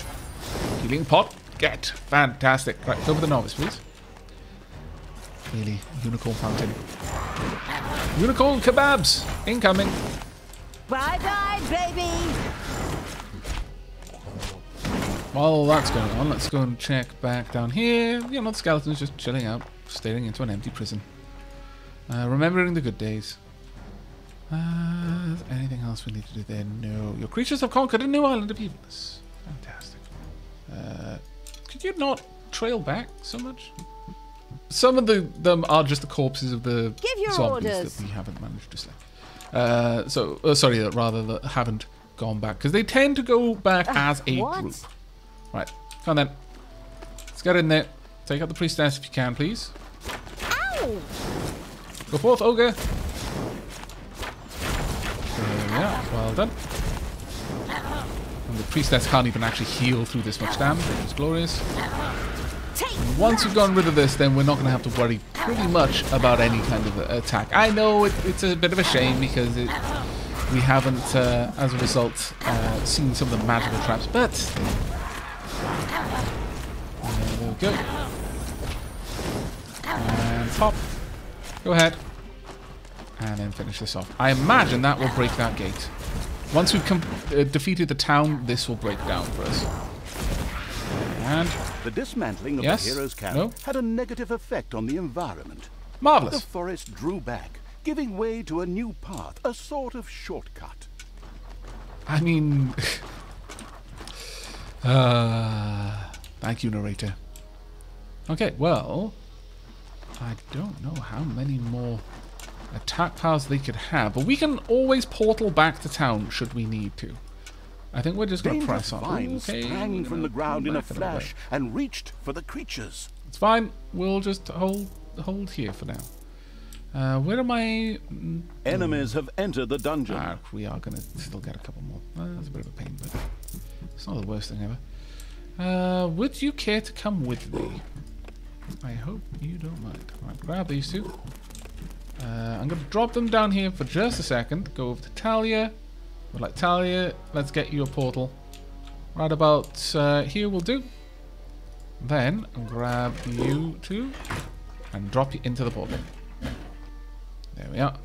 Healing pot. Get! Fantastic. Right, go for the novice, please. Really, unicorn fountain. Unicorn kebabs! Incoming! Bye bye, baby! While that's going on, let's go and check back down here. You know, the skeleton's just chilling out, staring into an empty prison. Uh, remembering the good days. Uh, anything else we need to do there? No. Your creatures have conquered a new island of evilness. Fantastic. Uh, could you not trail back so much? Some of the them are just the corpses of the zombies orders. that we haven't managed to slay. Uh, so, uh, sorry, uh, rather that haven't gone back because they tend to go back as a what? group. Right, come on then. Let's get in there. Take out the priestess if you can, please. Ow! Go forth, ogre. There we are. Well done. And the priestess can't even actually heal through this much damage, which is glorious. Take Once we've gotten rid of this, then we're not going to have to worry pretty much about any kind of uh, attack. I know it, it's a bit of a shame because it, we haven't, uh, as a result, uh, seen some of the magical traps, but we go. And pop. Go ahead. And then finish this off. I imagine that will break that gate. Once we've com- uh, defeated the town, this will break down for us. And The dismantling of Yes? the hero's camp No? had a negative effect on the environment. Marvelous. The forest drew back, giving way to a new path, a sort of shortcut. I mean, uh, thank you, narrator. Okay, well, I don't know how many more attack powers they could have, but we can always portal back to town should we need to. I think we're just going to press on. Okay, sprang from the ground in a back little bit. flash and reached for the creatures. It's fine. We'll just hold hold here for now. Uh, where am I? mm, Enemies have entered the dungeon. Ah, we are going to still get a couple more. Uh, that's a bit of a pain, but it's not the worst thing ever. Uh, would you care to come with me? I hope you don't mind. Right, grab these two. Uh, I'm going to drop them down here for just a second. Go over to Thalya. We're like, Thalya, let's get you a portal. Right about uh, here will do. Then grab you two and drop you into the portal. There we are.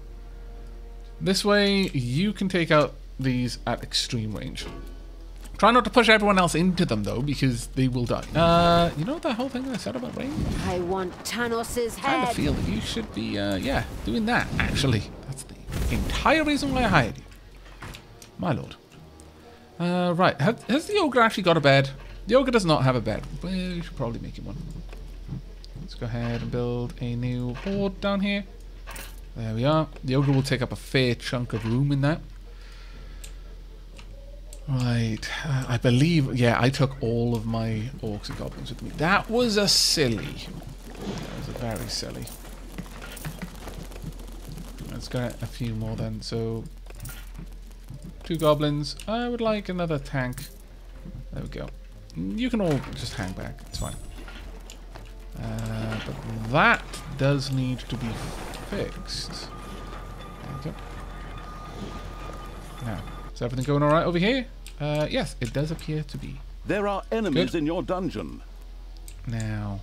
This way, you can take out these at extreme range. Try not to push everyone else into them, though, because they will die. Uh, you know the whole thing I said about rain? I want Tanos's I kind head. of feel that you should be, uh, yeah, doing that, actually. That's the entire reason why I hired you. My lord. Uh, right, has, has the ogre actually got a bed? The ogre does not have a bed. We should probably make him one. Let's go ahead and build a new hoard down here. There we are. The ogre will take up a fair chunk of room in that. Right, uh, I believe, yeah, I took all of my orcs and goblins with me. That was a silly. That was a very silly. Let's get a few more then. So, two goblins. I would like another tank. There we go. You can all just hang back. It's fine. Uh, but that does need to be fixed. There we go. Now, is everything going alright over here? Uh, yes, it does appear to be. There are enemies Good. in your dungeon. Now,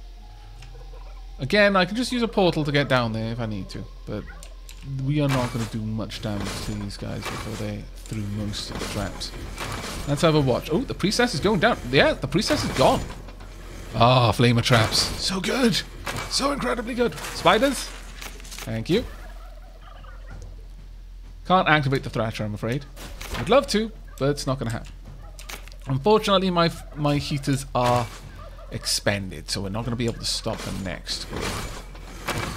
again, I can just use a portal to get down there if I need to, but we are not going to do much damage to these guys before they through most of the traps. Let's have a watch. Oh, the priestess is going down. Yeah, the priestess is gone. Ah, flamer traps. So good. So incredibly good. Spiders. Thank you. Can't activate the Thrasher, I'm afraid. I'd love to, but it's not going to happen. Unfortunately, my my heaters are expended, so we're not going to be able to stop them next.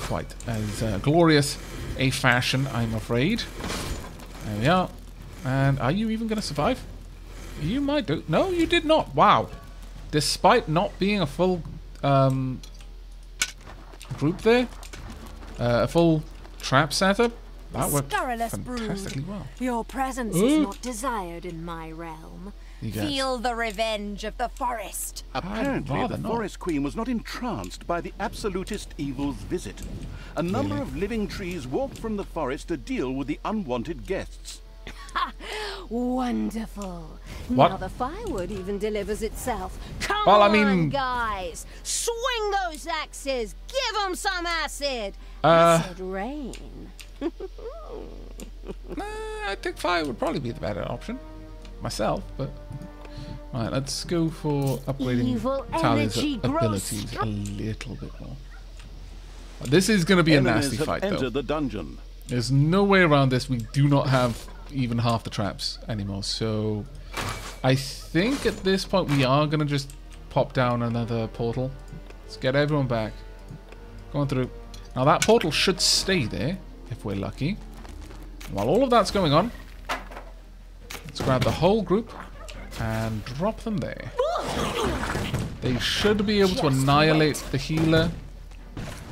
Quite as uh, glorious a fashion, I'm afraid. There we are. And are you even going to survive? You might do. No, you did not. Wow. Despite not being a full um, group there, uh, a full trap setup, that worked Scurrilous brood. fantastically well. Your presence Ooh. is not desired in my realm. Feel the revenge of the forest. Apparently, the not. Forest Queen was not entranced by the absolutist evil's visit. A number Really? of living trees walked from the forest to deal with the unwanted guests. Wonderful. What? Now the firewood even delivers itself. Come Well, I on, mean- guys. Swing those axes. Give them some acid. Uh, acid rain. Nah, I think fire would probably be the better option. Myself, but... Right, let's go for upgrading Evil Thalya's abilities a little bit more. This is going to be a nasty fight, entered though. the dungeon. There's no way around this. We do not have even half the traps anymore. So I think at this point we are going to just pop down another portal. Let's get everyone back. Going through. Now that portal should stay there, if we're lucky. While all of that's going on, let's grab the whole group and drop them there. They should be able to annihilate the healer.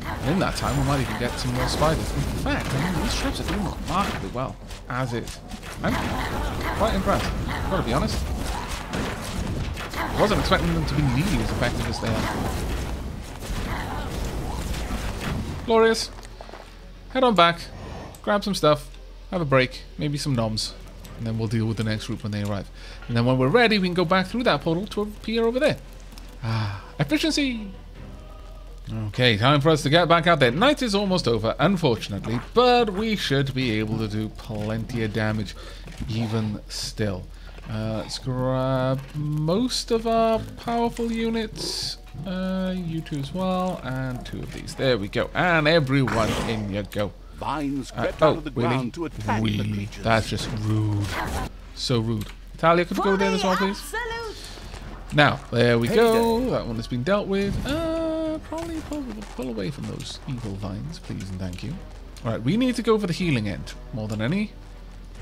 And in that time, we might even get some more spiders. In fact, I mean, these traps are doing remarkably well, as is. I'm quite impressed, gotta be honest. I wasn't expecting them to be nearly as effective as they are. Glorious. Head on back, grab some stuff, have a break, maybe some noms, and then we'll deal with the next group when they arrive. And then when we're ready, we can go back through that portal to appear over there. Ah, efficiency! Okay, time for us to get back out there. Night is almost over, unfortunately, but we should be able to do plenty of damage even still. Uh, let's grab most of our powerful units. Uh, you two as well, and two of these. There we go. And everyone in you go. Vines Uh, oh, out of the really? ground to attack the Really? creatures. That's just rude. So rude. Thalya, could you go there as well, please? Absolute. Now, there we go. That one has been dealt with. Uh, probably pull, pull away from those evil vines, please and thank you. Alright, we need to go for the healing end more than any.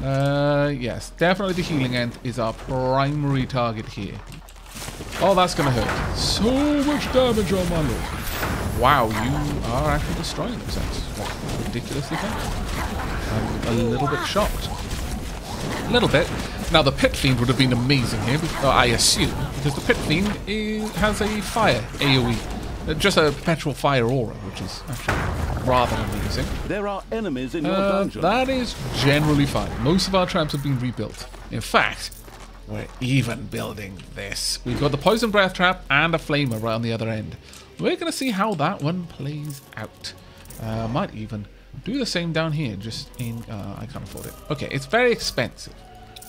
Uh, yes, definitely the healing end is our primary target here. Oh, that's going to hurt. So much damage on my lord. Wow, you are actually destroying those That's ridiculously fast. I'm a little bit shocked. A little bit. Now, the Pit Fiend would have been amazing here, uh, I assume, because the Pit Fiend is, has a fire AoE. Uh, just a perpetual fire aura, which is actually rather amazing. There are enemies in your Uh, dungeon. that is generally fine. Most of our traps have been rebuilt. In fact, we're even building this. We've got the poison breath trap and a flamer right on the other end. We're going to see how that one plays out. Uh, might even do the same down here, just in... Uh, I can't afford it. Okay, it's very expensive.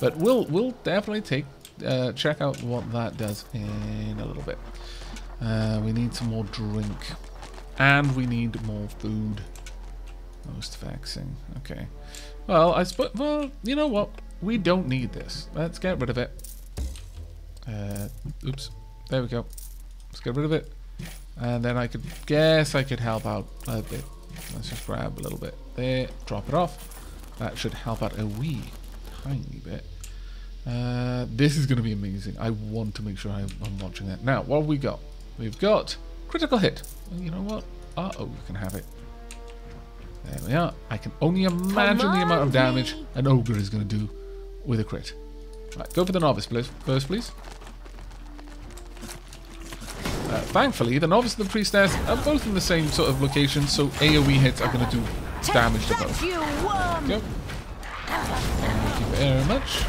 But we'll we'll definitely take uh, check out what that does in a little bit. Uh, we need some more drink. And we need more food. Most vexing. Okay. Well, I suppose. Well, you know what? We don't need this. Let's get rid of it. Uh, oops. There we go. Let's get rid of it. And then I could guess I could help out a bit. Let's just grab a little bit there. Drop it off. That should help out a wee tiny bit. Uh, this is going to be amazing. I want to make sure I, I'm watching that. Now, what have we got? We've got critical hit. You know what? Uh-oh, you can have it. There we are. I can only imagine the amount of damage an ogre is going to do with a crit. Right, go for the novice please, first, please. Uh, thankfully, the novice and the priestess are both in the same sort of location, so AoE hits are going to do damage to both. Go. Thank you very much.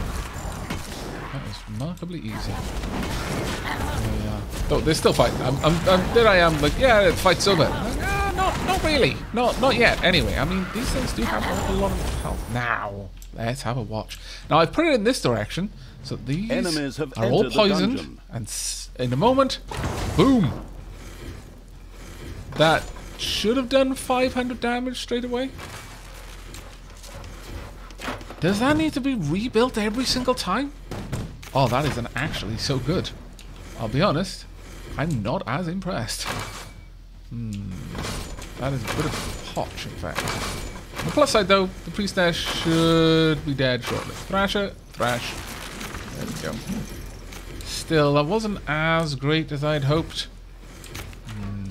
That was remarkably easy. Are. Oh, they're still fighting. I'm, I'm, I'm, there I am, like, yeah, fight's over. Like, ah, not, not really. Not, not yet. Anyway, I mean, these things do have a lot of health. Now, let's have a watch. Now, I've put it in this direction, so these Enemies have are all poisoned, dungeon. and s- in a moment, boom. That should have done 500 damage straight away. Does that need to be rebuilt every single time? Oh, that isn't actually so good. I'll be honest, I'm not as impressed. Hmm. That is a bit of a potch, in fact. The plus side, though, the priestess should be dead shortly. Thrasher, thrash. There we go. Still, that wasn't as great as I'd hoped. Hmm.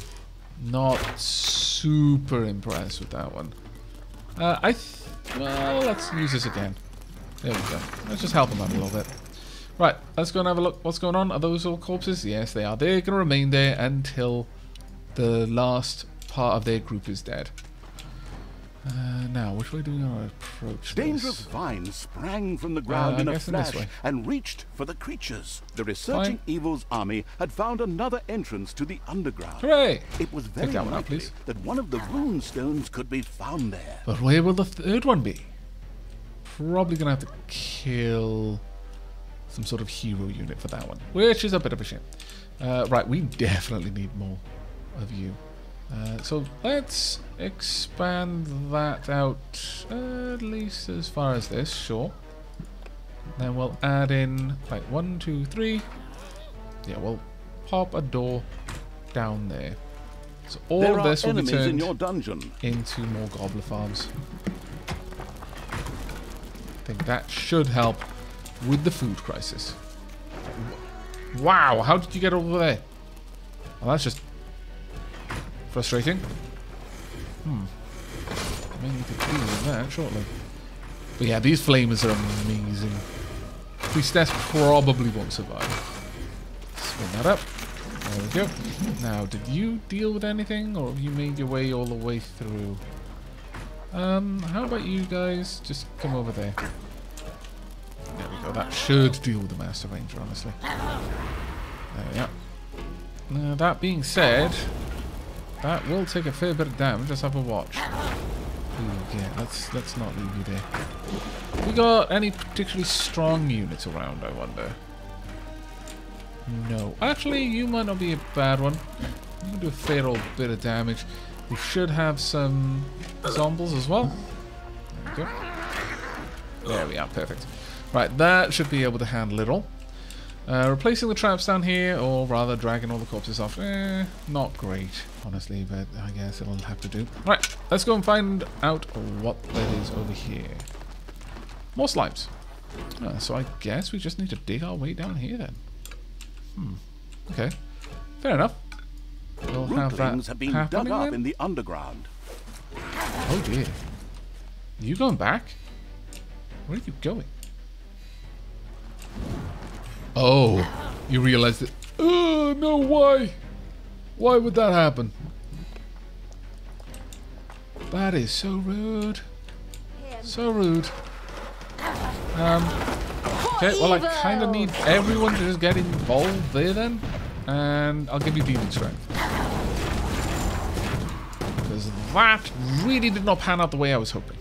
Not super impressed with that one. Uh, I well, let's use this again. There we go. Let's just help them out a little bit. Right, let's go and have a look. What's going on? Are those all corpses? Yes, they are. They're going to remain there until the last part of their group is dead. Uh, now, which way do we want to approach Dangerous this? vines sprang from the ground Uh, in a guess in flash and reached for the creatures. The researching evil's army had found another entrance to the underground. Hooray! It was very that one likely please. that one of the rune stones could be found there. But where will the third one be? Probably going to have to kill some sort of hero unit for that one, which is a bit of a shame. Uh, right, we definitely need more of you. Uh, so let's expand that out at least as far as this, sure. Then we'll add in like one, two, three. Yeah, we'll pop a door down there. So all there of this will be enemies in your dungeon. into more gobbler farms. I think that should help with the food crisis. Wow, how did you get over there? Well, that's just frustrating. Hmm. May need to deal with that shortly. But yeah, these flamers are amazing. Priestess probably won't survive. Spin that up. There we go. Now, did you deal with anything, or have you made your way all the way through? Um, how about you guys just come over there? There we go. That should deal with the Master Ranger, honestly. There we are. Now, that being said, that will take a fair bit of damage. Let's have a watch. Ooh, let's let's not leave you there. We got any particularly strong units around? I wonder. No. Actually, you might not be a bad one. You can do a fair old bit of damage. We should have some zombies as well. There we. There we are, perfect. Right, that should be able to handle it all. Uh, replacing the traps down here, or rather dragging all the corpses off. Eh, not great, honestly, but I guess it'll have to do. Right, let's go and find out what that is over here. More slimes. Uh, so I guess we just need to dig our way down here then. Hmm. Okay. Fair enough. We'll have that have been dug up then. in the underground. Oh dear. You going back? Where are you going? Oh, you realize it. Oh, no, why? Why would that happen? That is so rude. So rude. Um, okay, well, I kind of need everyone to just get involved there then. And I'll give you demon strength. Because that really did not pan out the way I was hoping.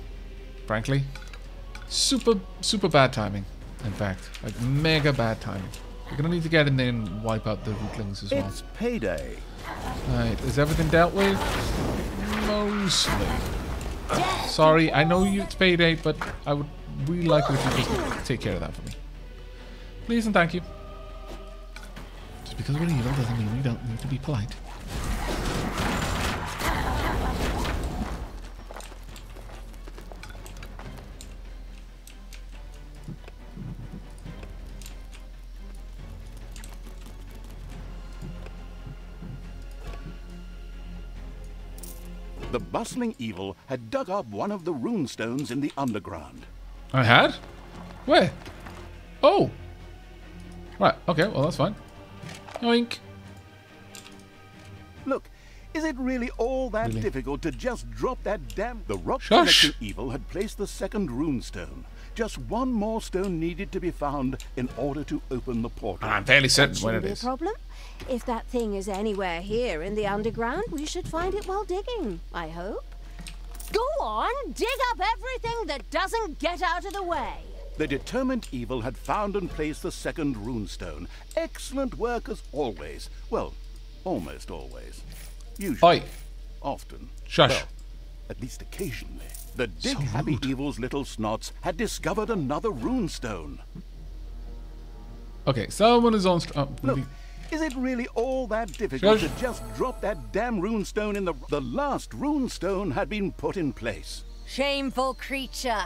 Frankly. Super, super bad timing. In fact, like mega bad timing. We're gonna need to get in there and wipe out the rootlings as well. It's payday. Alright, is everything dealt with? Mostly. Sorry, I know you it's payday, but I would really like it if you just take care of that for me. Please and thank you. Just because we're evil doesn't mean we don't need to be polite. The bustling evil had dug up one of the runestones in the underground. I had? Where? Oh! Right, okay, well that's fine. Yoink. Look, is it really all that Really? difficult to just drop that damn... The rock evil had placed the second runestone. Just one more stone needed to be found in order to open the portal. I'm fairly certain when Shouldn't it be a is. problem. If that thing is anywhere here in the underground, we should find it while digging, I hope. Go on, dig up everything that doesn't get out of the way. The determined evil had found and placed the second runestone. Excellent work as always. Well, almost always. Usually. Oi. Often. Shush. Well, at least occasionally. The Dick So Happy. Evil's little snots had discovered another runestone. Okay, someone is on. St- oh, Look, really? is it really all that difficult Shush. to just drop that damn runestone in the... The last runestone had been put in place. Shameful creature.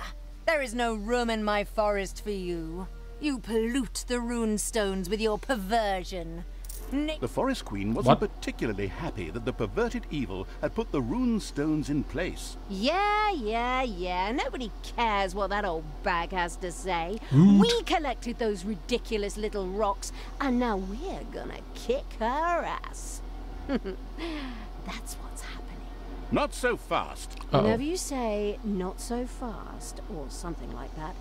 There is no room in my forest for you. You pollute the rune stones with your perversion. Nick The Forest Queen wasn't What? particularly happy that the perverted evil had put the rune stones in place. Yeah, yeah, yeah. Nobody cares what that old bag has to say. Rude. We collected those ridiculous little rocks, and now we're gonna kick her ass. That's what's happening. Not so fast. Uh-oh. Whenever you say not so fast or something like that,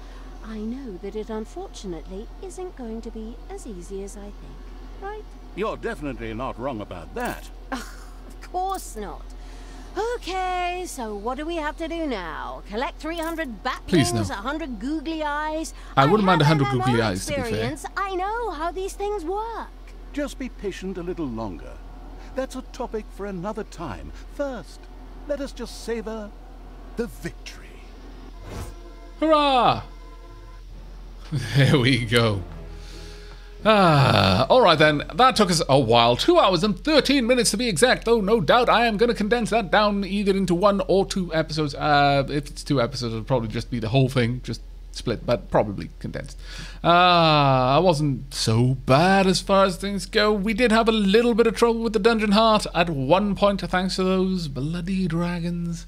I know that it unfortunately isn't going to be as easy as I think. Right? You're definitely not wrong about that. Of course not. Okay, so what do we have to do now? Collect 300 Please, no. 100 googly eyes? I wouldn't mind 100 googly MMO eyes, to be fair. I know how these things work. Just be patient a little longer. That's a topic for another time. First, let us just savor the victory. Hurrah! There we go. Ah, all right then. That took us a while. Two hours and 13 minutes to be exact, though no doubt I am going to condense that down either into one or two episodes. Uh, if it's two episodes, it'll probably just be the whole thing, just split, but probably condensed. Ah, I wasn't so bad as far as things go. We did have a little bit of trouble with the dungeon heart at one point, thanks to those bloody dragons.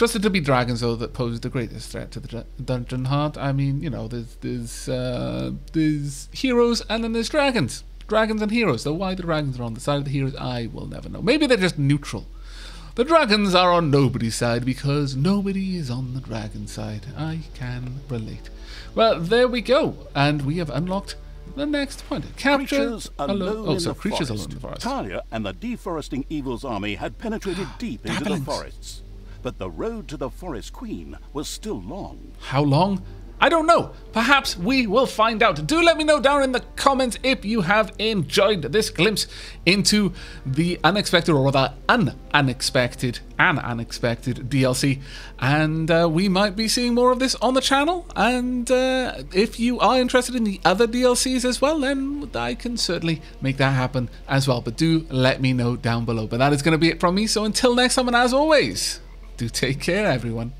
Trusted to be dragons, though, that pose the greatest threat to the dungeon heart. I mean, you know, there's there's uh, there's heroes and then there's dragons. Dragons and heroes. Though why the dragons are on the side of the heroes, I will never know. Maybe they're just neutral. The dragons are on nobody's side because nobody is on the dragon side. I can relate. Well, there we go, and we have unlocked the next point. Capture Creatures alone Oh, so creatures forest. alone in the forest. Thalya and the deforesting evil's army had penetrated deep into the forests. But the road to the Forest Queen was still long. How long? I don't know. Perhaps we will find out. Do let me know down in the comments if you have enjoyed this glimpse into the unexpected, or rather, un unexpected, an unexpected DLC. And uh, we might be seeing more of this on the channel. And uh, if you are interested in the other DLCs as well, then I can certainly make that happen as well. But do let me know down below. But that is going to be it from me. So until next time, and as always, do take care, everyone.